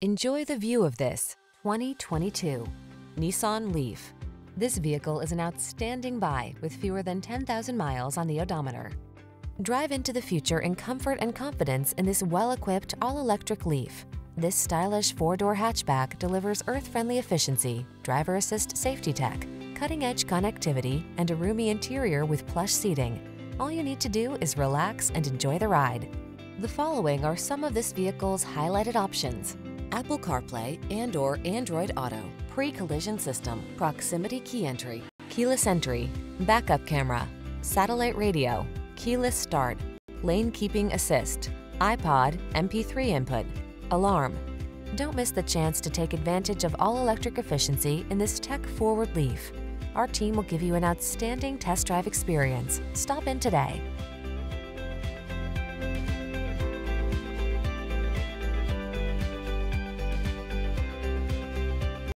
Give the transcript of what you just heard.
Enjoy the view of this 2022 Nissan Leaf. This vehicle is an outstanding buy with fewer than 10,000 miles on the odometer. Drive into the future in comfort and confidence in this well-equipped all-electric Leaf. This stylish four-door hatchback delivers earth-friendly efficiency, driver assist safety tech, cutting-edge connectivity, and a roomy interior with plush seating. All you need to do is relax and enjoy the ride. The following are some of this vehicle's highlighted options. Apple CarPlay and or Android Auto, pre-collision system, proximity key entry, keyless entry, backup camera, satellite radio, keyless start, lane keeping assist, iPod, MP3 input, alarm. Don't miss the chance to take advantage of all-electric efficiency in this tech-forward Leaf. Our team will give you an outstanding test drive experience. Stop in today.